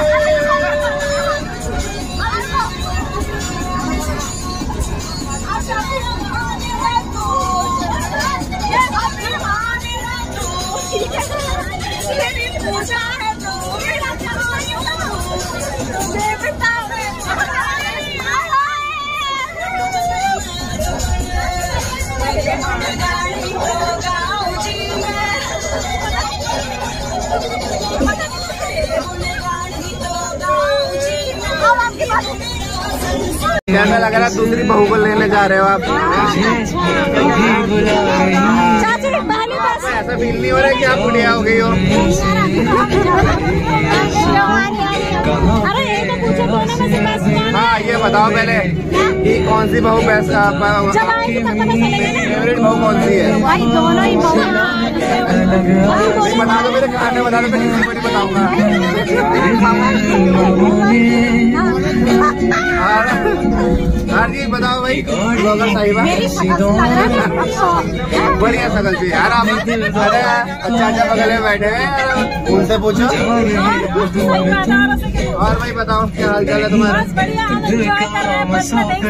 Yay! क्या में लग रहा है दूसरी बहू को लेने जा रहे हो आप। ऐसा फील नहीं हो रहा है कि आप बुढ़िया हो गई हो। अरे ये तो है हाँ ये बताओ पहले। कि कौन सी बहू बेस्ट ना फेवरेट बहू कौन सी है भाई दोनों ही बहू बता दो मेरे खाने बता दो मैं किसी को नहीं बताऊँगा हाँ जी बताओ भाई ब्लॉगर साहिबा है बढ़िया शकल थी यार आप अरे अच्छा अच्छा बगल में बैठे हैं उनसे पूछो और भाई बताओ क्या हाल चाल है तुम्हारा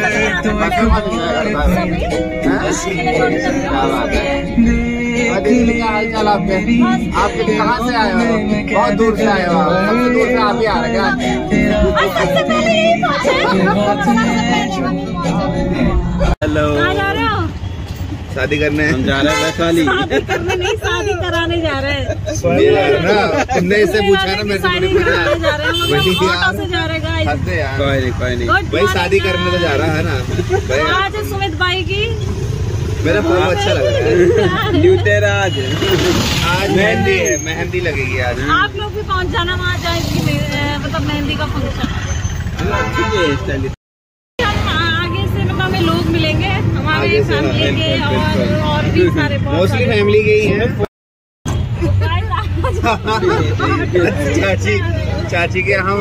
बस बढ़िया हम एंजॉय कर रहे हैं बस में देख सकते हैं सभी क्या बात है। और दीदी क्या हाल चाल आपके आपके कहाँ से आए हो बहुत दूर से आए हो सबसे दूर से आप ही आ रहे हैं और सबसे पहले यही पहुँचे हेलो कहाँ जा रहे हो शादी करने हम जा रहे हैं वैशाली शादी करने नहीं शादी कराने जा रहे हैं। रहा है ना तुमने इससे पूछा ना मेरे से शादी कराने जा रहे हैं वही से जा रहे हैं है यार। कोई नहीं कोई नहीं। भाई शादी करने तो जा रहा है ना आज है सुमित भाई की। मेरा बहुत अच्छा लग रहा है न्यू तेरा आज। आज मेहंदी है मेहंदी लगेगी आज। आप लोग भी पहुँच जाना वहाँ जाएगी मतलब मेहंदी का फ़ंक्शन हमारे फैमिली के और और भी सारे मोस्टली फैमिली के ही है। चाची चाची के हम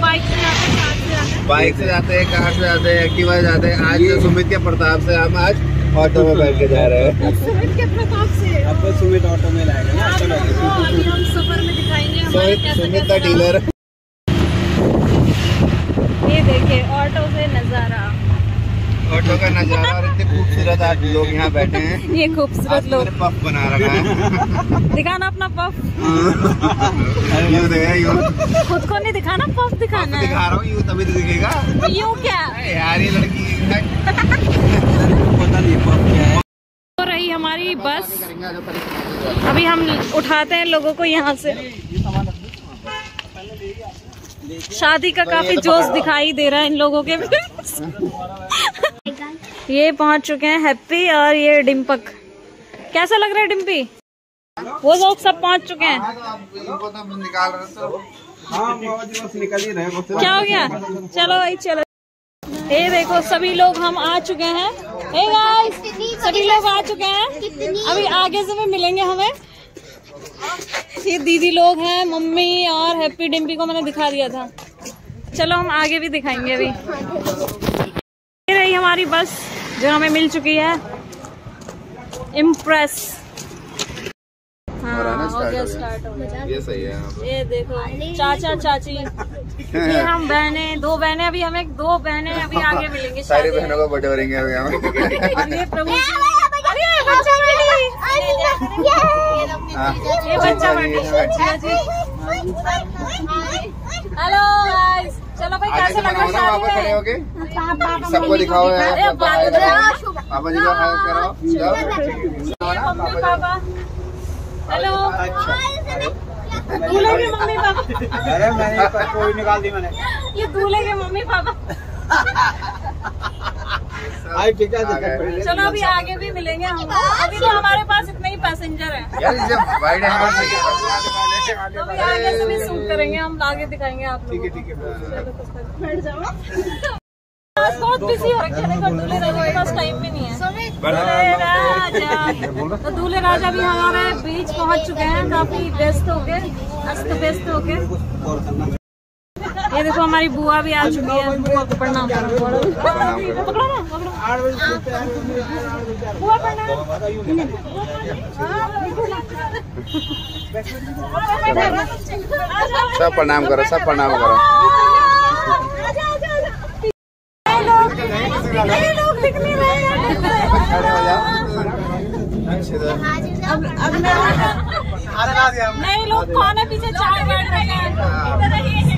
बाइक से जाते हैं कार से जाते हैं। बाइक से जाते हैं कार से जाते हैं एक्टिवा से जाते हैं। आज सुमित के प्रताप से हम आज ऑटो में बैठ के जा रहे हैं। सुमित के प्रताप से? आपको सुमित ऑटो में लाएगा लोगों को अभी हम सफ़र में दिखाएँगे सुमित सुमित का डीलर ये देखिए ऑटो से नज़ारा। का नज़ारा और इतने खूबसूरत आज लोग यहाँ बैठे हैं। ये खूबसूरत लोग। पफ बना रखा है। दिखाना अपना पफ यूँ देखा यूँ। खुद को नहीं दिखाना पफ दिखाना दिखा है। रहा हूँ यूँ तभी तो दिखेगा। यूँ क्या? यार ये लड़की पता नहीं पब क्या है। हो रही हमारी बस। अभी हम उठाते हैं लोगों को यहाँ से। शादी का काफ़ी जोश दिखाई दे रहा है इन लोगों के ये पहुँच चुके हैं हैप्पी और ये डिम्पक कैसा लग रहा है डिम्पी वो लोग सब पहुँच चुके हैं। क्या हो गया? चलो भाई, चलो। ये देखो, सभी लोग हम आ चुके हैं। हे गाइस सभी लोग आ चुके हैं। अभी आगे से भी मिलेंगे हमें। ये दीदी लोग हैं, मम्मी और हैप्पी डिम्पी को मैंने दिखा दिया था। चलो, हम आगे भी दिखाएँगे अभी। ये रही हमारी बस। जो हमें मिल चुकी है इम्प्रेस हाँ हो गया स्टार्ट हो गया ये सही है ये देखो चाचा चाची ये हम बहने दो बहने अभी हमें दो बहने अभी आगे मिलेंगी सारी। बहनों को बटोरेंगे अभी हम और ये प्रभु अरे बच्चा बेटी हाँ। ये बच्चा हेलो गाइस चलो भाई कैसे लग शादी वहाँ पे खड़े में सबको दिखाओ यार पापा जी का हाय करो ये मम्मी हेलो। दूल्हे के मम्मी पापा। अरे मैंने कोई निकाल दी मैंने। ये दूल्हे के मम्मी पापा। चलो अभी आगे भी मिलेंगे हम अभी तो हमारे पास इतने ही पैसेंजर हैं। यार जब वाइड एंगल तो अभी आगे से भी शूट करेंगे हम आगे दिखाएँगे आप लोगों को। ठीक है बैठ जाओ। आज बहुत बिज़ी हो रखे हैं। दूल्हे राजा के पास टाइम भी नहीं है। दूल्हे राजा। तो दूल्हे राजा भी हमारे बीच पहुँच चुके हैं। काफ़ी व्यस्त हो गए अस्त व्यस्त हो गए। ये देखो हमारी बुआ भी आ चुकी है। बुआ को प्रणाम सब प्रणाम करो। सब प्रणाम करो हैं हो अच्छे अब अब नहीं लोग खाने पीछे चाय बैठ रहे हैं।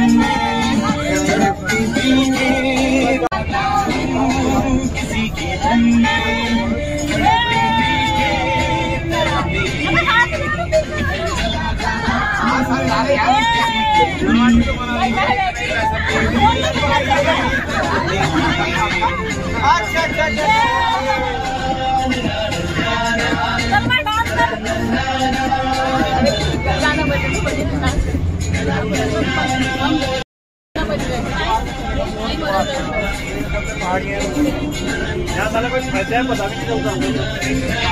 अच्छा पता नहीं चलता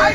Ay,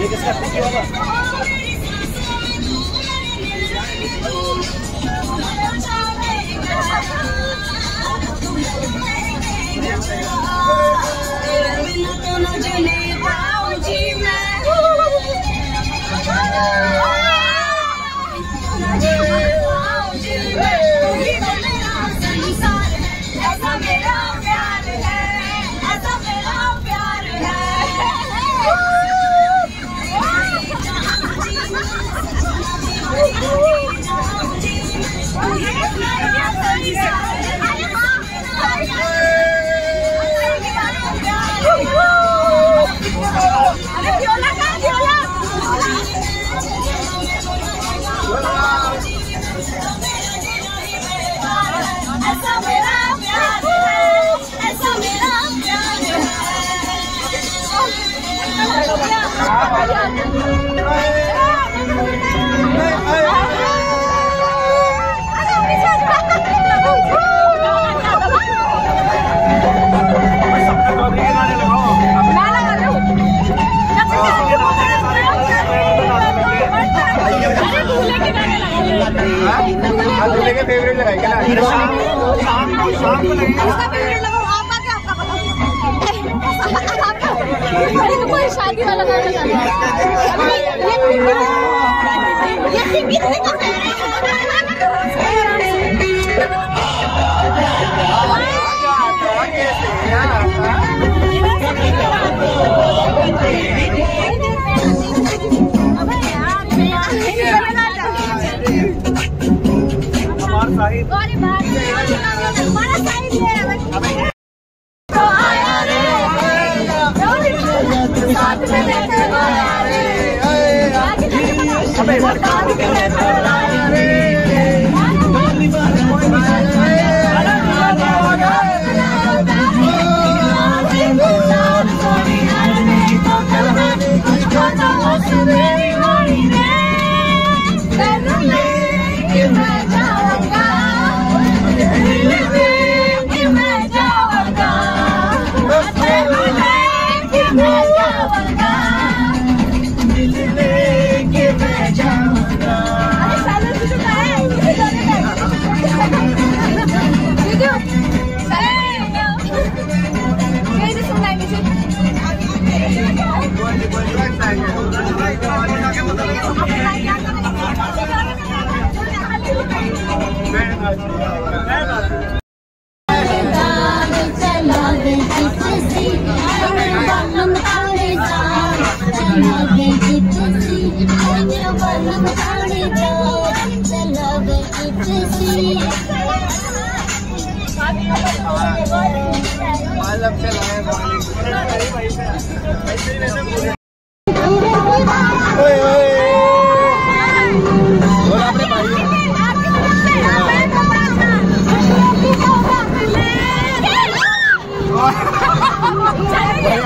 ये किसका खुशी होगा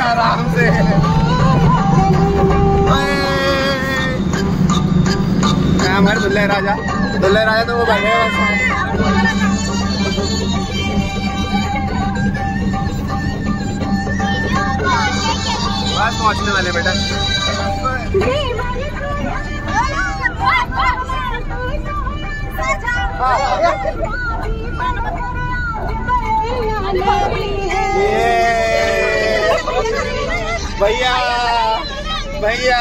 आराम से हमारे दुल्हे राजा। दुल्हे राजा तो वो बैठे बस पहुँचने वाले बेटा भैया भैया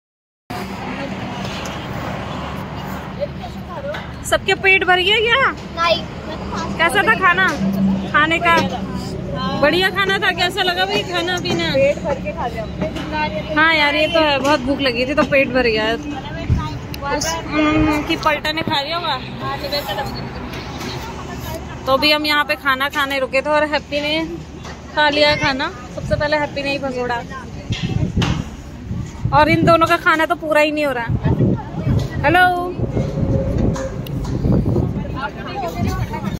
सबके पेट भर गया क्या? कैसा था खाना? खाने का? बढ़िया खाना था कैसा लगा भाई खाना पीना? पेट भर के खा लिया हाँ यार ये तो है बहुत भूख लगी थी तो पेट भर गया। उस उनकी पलटा ने खा लिया होगा तो भी हम यहाँ पे खाना खाने रुके थे और हैप्पी ने खा लिया खाना। सबसे पहले हैप्पी ने ही भगोड़ा और इन दोनों का खाना तो पूरा ही नहीं हो रहा। हेलो?